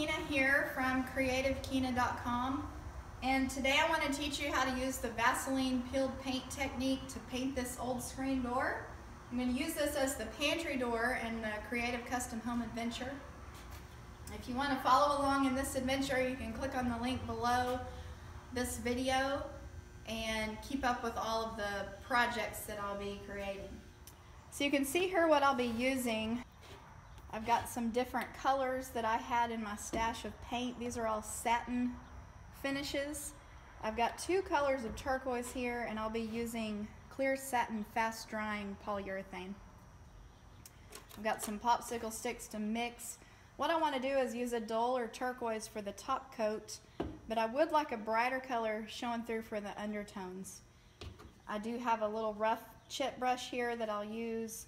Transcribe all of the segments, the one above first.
Kina here from creativekina.com and today I want to teach you how to use the Vaseline peeled paint technique to paint this old screen door. I'm going to use this as the pantry door in the Creative Custom Home Adventure. If you want to follow along in this adventure you can click on the link below this video and keep up with all of the projects that I'll be creating. So you can see here what I'll be using. I've got some different colors that I had in my stash of paint. These are all satin finishes. I've got two colors of turquoise here and I'll be using clear satin fast drying polyurethane. I've got some popsicle sticks to mix. What I want to do is use a dull or turquoise for the top coat, but I would like a brighter color showing through for the undertones. I do have a little rough chip brush here that I'll use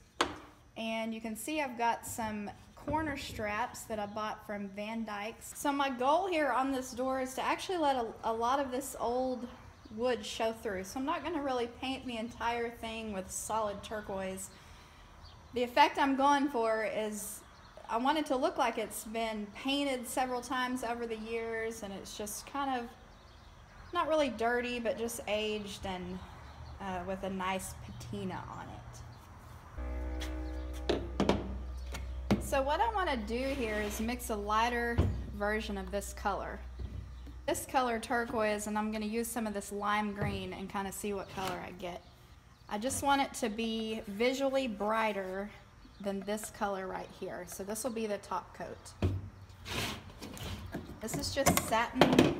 and you can see I've got some corner straps that I bought from Van Dyke's. So my goal here on this door is to actually let a, a lot of this old wood show through. So I'm not going to really paint the entire thing with solid turquoise. The effect I'm going for is I want it to look like it's been painted several times over the years and it's just kind of not really dirty but just aged and uh, with a nice patina on it. So what I want to do here is mix a lighter version of this color. This color turquoise and I'm going to use some of this lime green and kind of see what color I get. I just want it to be visually brighter than this color right here. So this will be the top coat. This is just satin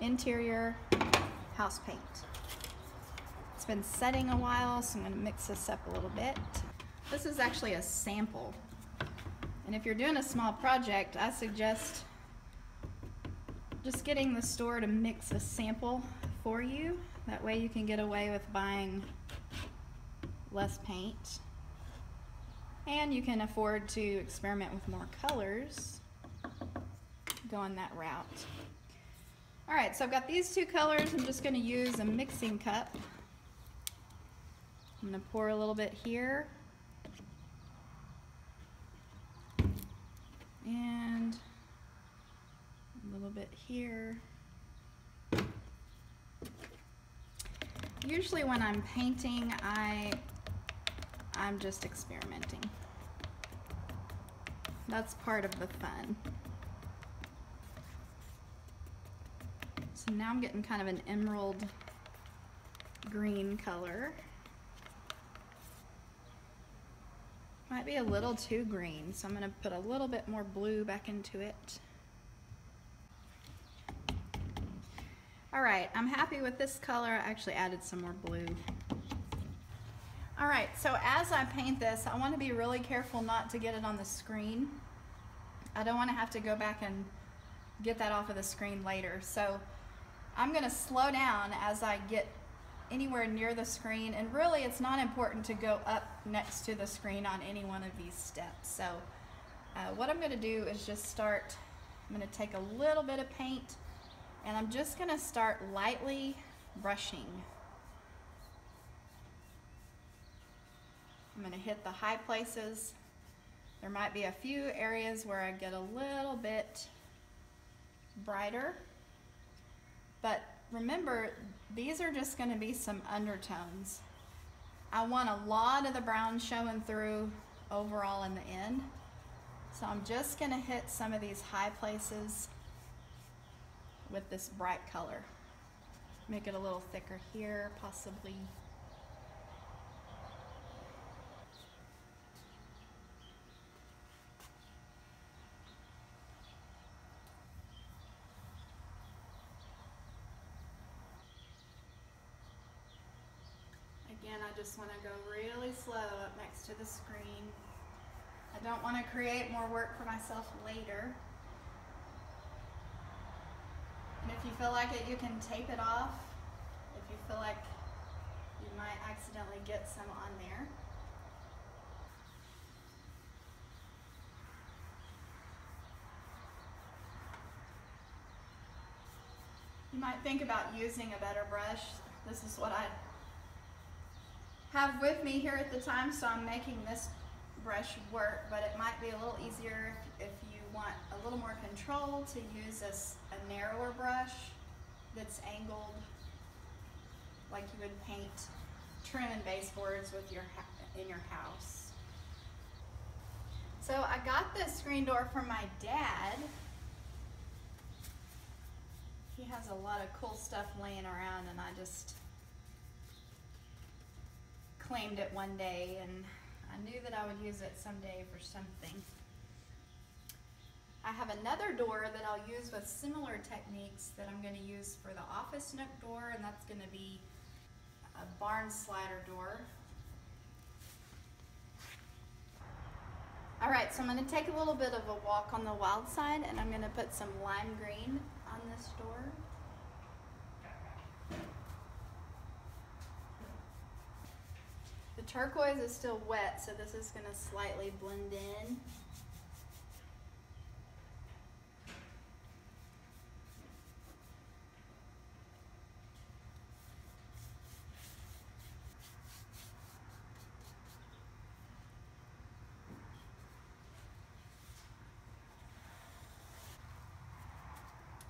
interior house paint. It's been setting a while, so I'm gonna mix this up a little bit. This is actually a sample and if you're doing a small project, I suggest just getting the store to mix a sample for you. That way you can get away with buying less paint. And you can afford to experiment with more colors going that route. All right, so I've got these two colors. I'm just gonna use a mixing cup. I'm gonna pour a little bit here and a little bit here. Usually when I'm painting, I, I'm just experimenting. That's part of the fun. So now I'm getting kind of an emerald green color. Might be a little too green, so I'm going to put a little bit more blue back into it. Alright, I'm happy with this color. I actually added some more blue. Alright, so as I paint this, I want to be really careful not to get it on the screen. I don't want to have to go back and get that off of the screen later. So I'm going to slow down as I get anywhere near the screen and really it's not important to go up next to the screen on any one of these steps. So uh, what I'm going to do is just start, I'm going to take a little bit of paint and I'm just going to start lightly brushing. I'm going to hit the high places. There might be a few areas where I get a little bit brighter, but remember these are just going to be some undertones. I want a lot of the brown showing through overall in the end. So I'm just going to hit some of these high places with this bright color. Make it a little thicker here, possibly Again, I just want to go really slow up next to the screen. I don't want to create more work for myself later. And if you feel like it, you can tape it off. If you feel like you might accidentally get some on there. You might think about using a better brush. This is what I have with me here at the time, so I'm making this brush work, but it might be a little easier if, if you want a little more control to use a narrower brush that's angled like you would paint trim and baseboards with your in your house. So I got this screen door from my dad. He has a lot of cool stuff laying around and I just claimed it one day and I knew that I would use it someday for something. I have another door that I'll use with similar techniques that I'm going to use for the office nook door and that's going to be a barn slider door. All right, so I'm going to take a little bit of a walk on the wild side and I'm going to put some lime green on this door. Turquoise is still wet, so this is going to slightly blend in.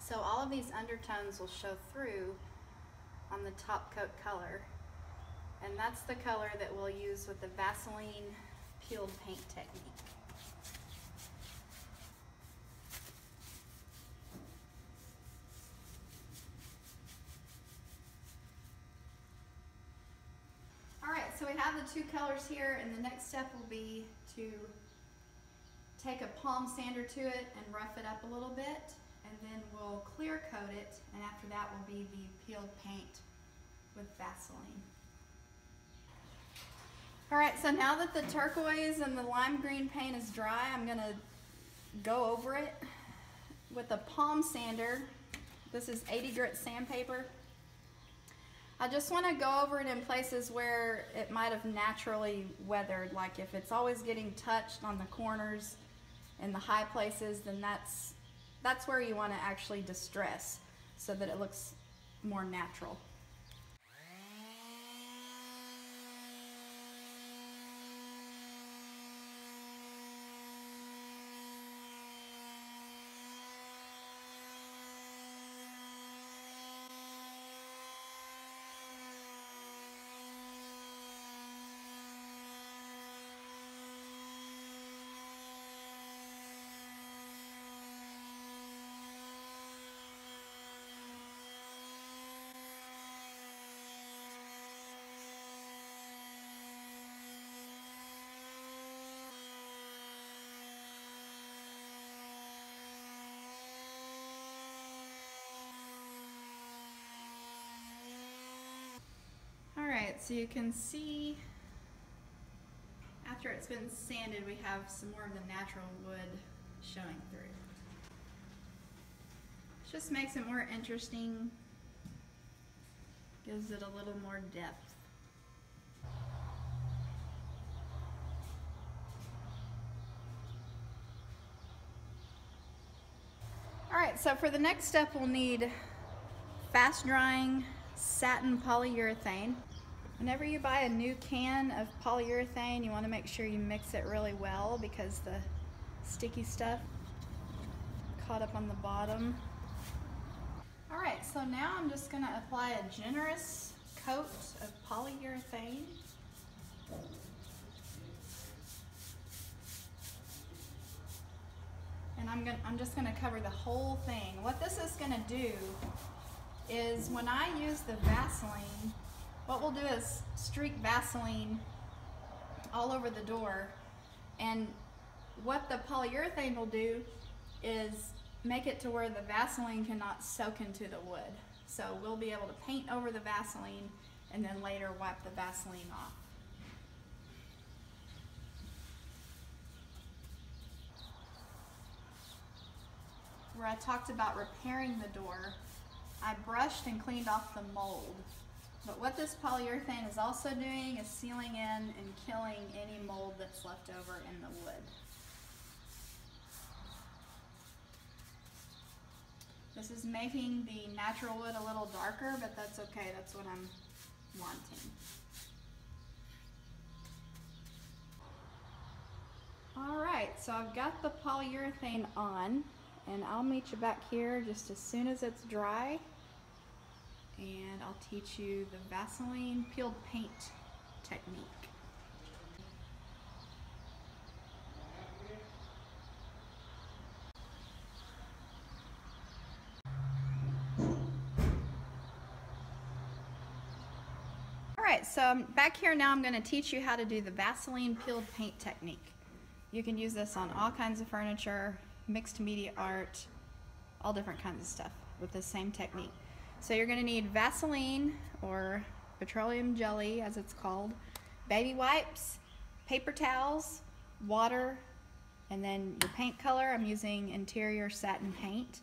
So all of these undertones will show through on the top coat color. And that's the color that we'll use with the Vaseline peeled paint technique. All right, so we have the two colors here and the next step will be to take a palm sander to it and rough it up a little bit and then we'll clear coat it and after that will be the peeled paint with Vaseline. All right, so now that the turquoise and the lime green paint is dry, I'm gonna go over it with a palm sander. This is 80 grit sandpaper. I just wanna go over it in places where it might have naturally weathered, like if it's always getting touched on the corners and the high places, then that's, that's where you wanna actually distress so that it looks more natural. All right, so you can see after it's been sanded, we have some more of the natural wood showing through. Just makes it more interesting, gives it a little more depth. All right, so for the next step, we'll need fast drying satin polyurethane. Whenever you buy a new can of polyurethane, you want to make sure you mix it really well because the sticky stuff caught up on the bottom. All right, so now I'm just going to apply a generous coat of polyurethane. And I'm, gonna, I'm just going to cover the whole thing. What this is going to do is when I use the Vaseline, what we'll do is streak Vaseline all over the door. And what the polyurethane will do is make it to where the Vaseline cannot soak into the wood. So we'll be able to paint over the Vaseline and then later wipe the Vaseline off. Where I talked about repairing the door, I brushed and cleaned off the mold. But what this polyurethane is also doing is sealing in and killing any mold that's left over in the wood. This is making the natural wood a little darker, but that's okay, that's what I'm wanting. All right, so I've got the polyurethane on and I'll meet you back here just as soon as it's dry and I'll teach you the Vaseline peeled paint technique. Alright, so I'm back here now I'm going to teach you how to do the Vaseline peeled paint technique. You can use this on all kinds of furniture, mixed media art, all different kinds of stuff with the same technique. So you're going to need Vaseline or petroleum jelly as it's called, baby wipes, paper towels, water, and then your paint color. I'm using interior satin paint.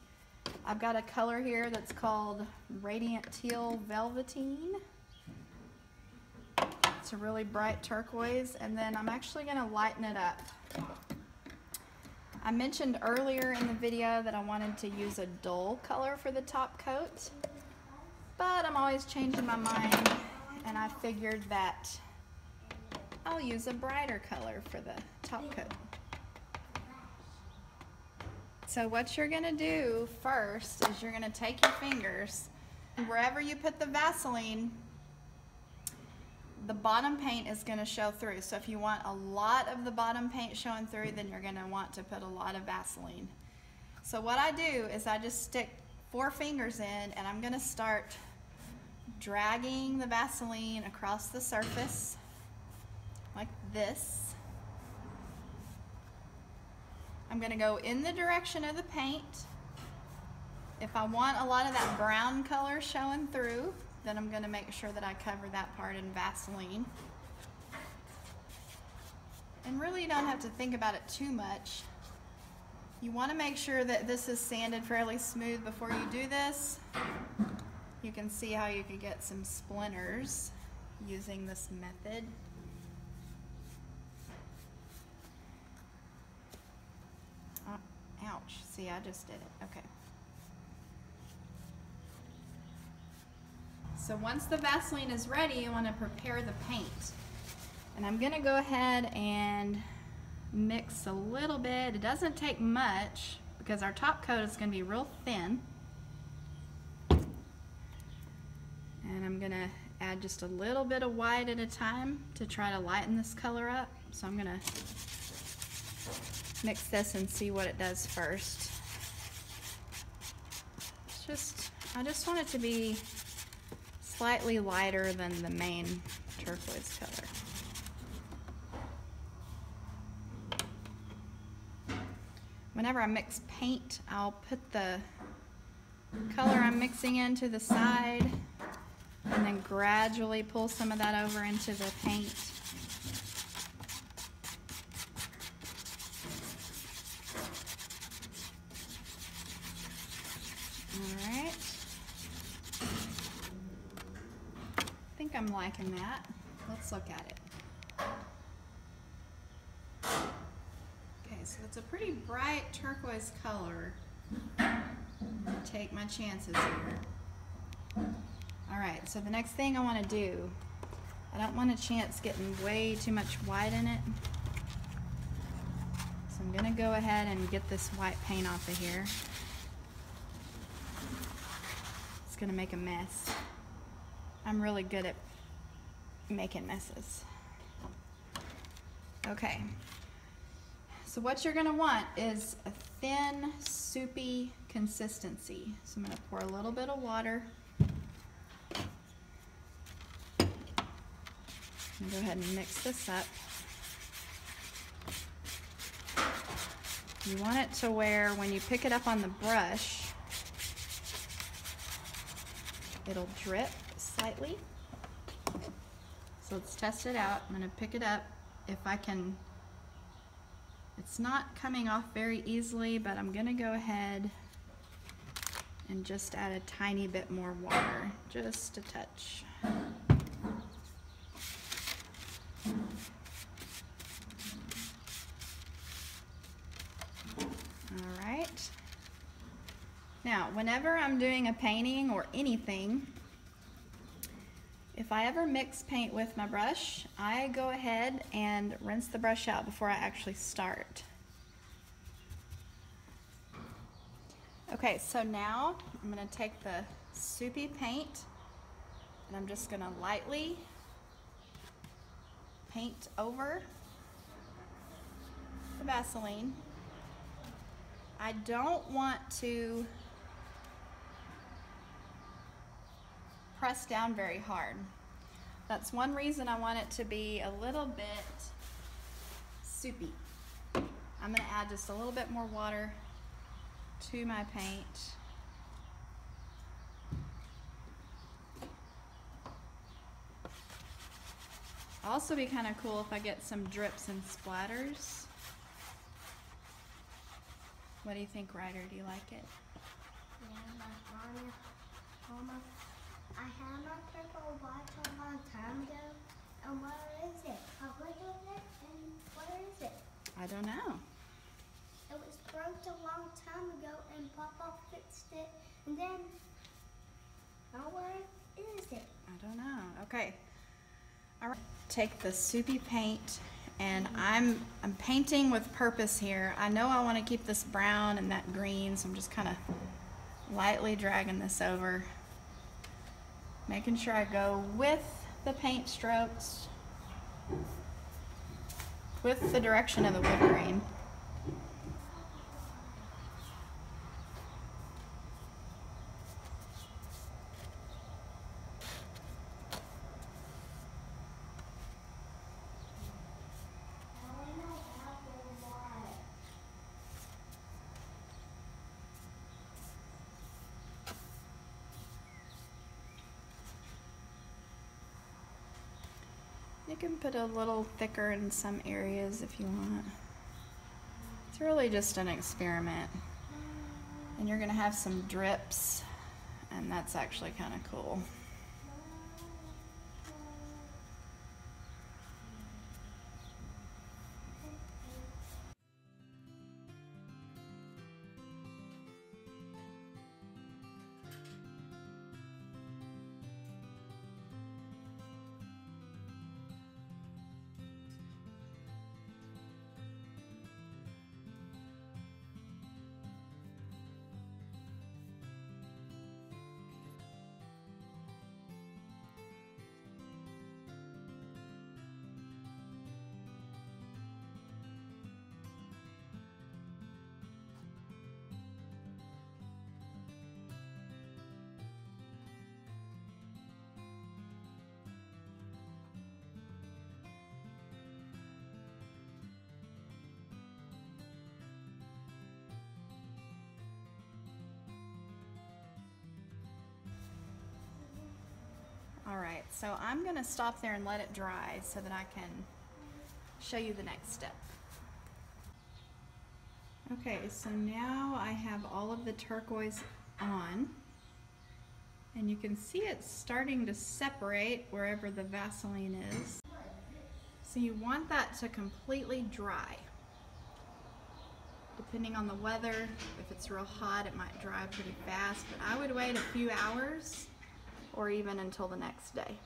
I've got a color here that's called Radiant Teal Velveteen. It's a really bright turquoise and then I'm actually going to lighten it up. I mentioned earlier in the video that I wanted to use a dull color for the top coat, but I'm always changing my mind and I figured that I'll use a brighter color for the top coat. So what you're gonna do first is you're gonna take your fingers wherever you put the Vaseline, the bottom paint is going to show through. So if you want a lot of the bottom paint showing through, then you're going to want to put a lot of Vaseline. So what I do is I just stick four fingers in and I'm going to start dragging the Vaseline across the surface like this. I'm going to go in the direction of the paint. If I want a lot of that brown color showing through, then I'm going to make sure that I cover that part in Vaseline. And really you don't have to think about it too much. You want to make sure that this is sanded fairly smooth before you do this. You can see how you could get some splinters using this method. Oh, ouch. See, I just did it. Okay. So once the Vaseline is ready, you want to prepare the paint. And I'm going to go ahead and mix a little bit. It doesn't take much because our top coat is going to be real thin. And I'm going to add just a little bit of white at a time to try to lighten this color up. So I'm to mix this and see what it does first. It's just, I just want it to be slightly lighter than the main turquoise color. Whenever I mix paint, I'll put the color I'm mixing into the side and then gradually pull some of that over into the paint. All right. I think I'm liking that. Let's look at it. Okay, so it's a pretty bright turquoise color. Take my chances here. All right, so the next thing I want to do, I don't want a chance getting way too much white in it. So I'm going to go ahead and get this white paint off of here. It's going to make a mess. I'm really good at making messes. Okay, so what you're gonna want is a thin, soupy consistency. So I'm gonna pour a little bit of water. Go ahead and mix this up. You want it to where when you pick it up on the brush, it'll drip slightly. So let's test it out. I'm going to pick it up if I can. It's not coming off very easily, but I'm going to go ahead and just add a tiny bit more water, just a touch. All right. Now, whenever I'm doing a painting or anything, if I ever mix paint with my brush, I go ahead and rinse the brush out before I actually start. Okay, so now I'm gonna take the soupy paint and I'm just gonna lightly paint over the Vaseline. I don't want to press down very hard. That's one reason I want it to be a little bit soupy. I'm gonna add just a little bit more water to my paint. Also be kind of cool if I get some drips and splatters. What do you think, Ryder? Do you like it? Yeah, but Mama, Mama, I had my purple watch a long time ago. And where is it? I looked at it and where is it? I don't know. It was broke a long time ago and Papa fixed it. And then, now where is it? I don't know. Okay. All right. Take the soupy paint and I'm I'm painting with purpose here. I know I want to keep this brown and that green, so I'm just kind of lightly dragging this over. Making sure I go with the paint strokes with the direction of the wood grain. You can put a little thicker in some areas if you want. It's really just an experiment. And you're gonna have some drips and that's actually kind of cool. All right, so I'm gonna stop there and let it dry so that I can show you the next step. Okay, so now I have all of the turquoise on and you can see it's starting to separate wherever the Vaseline is. So you want that to completely dry. Depending on the weather, if it's real hot, it might dry pretty fast, but I would wait a few hours or even until the next day.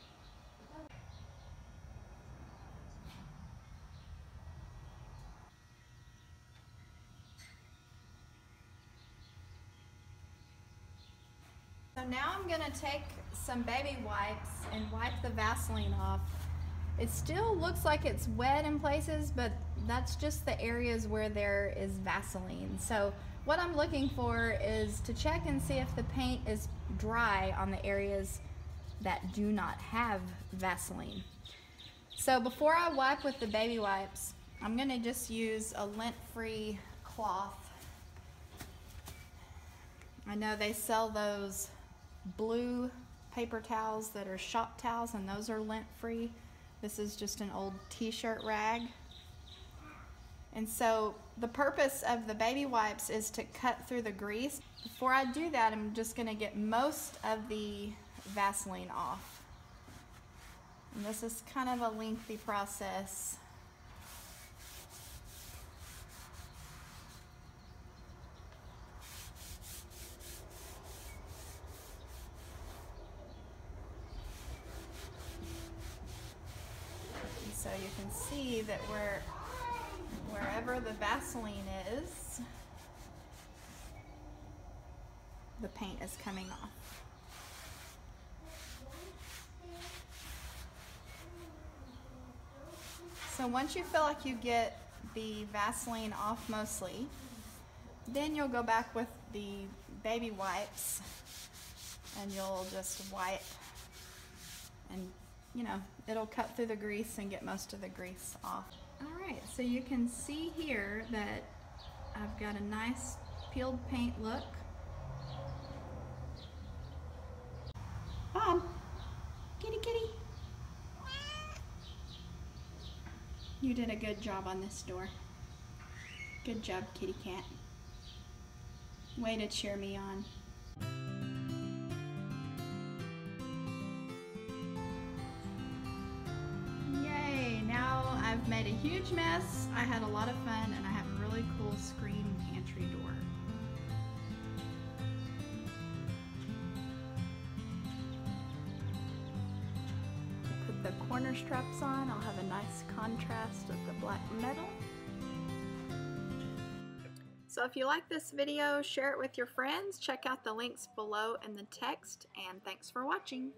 So now I'm gonna take some baby wipes and wipe the Vaseline off. It still looks like it's wet in places, but that's just the areas where there is Vaseline. So what I'm looking for is to check and see if the paint is dry on the areas that do not have Vaseline. So before I wipe with the baby wipes, I'm gonna just use a lint-free cloth. I know they sell those blue paper towels that are shop towels and those are lint-free. This is just an old t-shirt rag. And so the purpose of the baby wipes is to cut through the grease. Before I do that, I'm just gonna get most of the Vaseline off. And this is kind of a lengthy process. And so you can see that where wherever the Vaseline is, the paint is coming off. So once you feel like you get the Vaseline off mostly, then you'll go back with the baby wipes and you'll just wipe and you know, it'll cut through the grease and get most of the grease off. Right, so you can see here that I've got a nice peeled paint look. Bob, kitty kitty. You did a good job on this door. Good job, kitty cat. Way to cheer me on. Huge mess. I had a lot of fun and I have a really cool screen pantry door. Put the corner straps on. I'll have a nice contrast of the black metal. So if you like this video, share it with your friends. Check out the links below in the text and thanks for watching.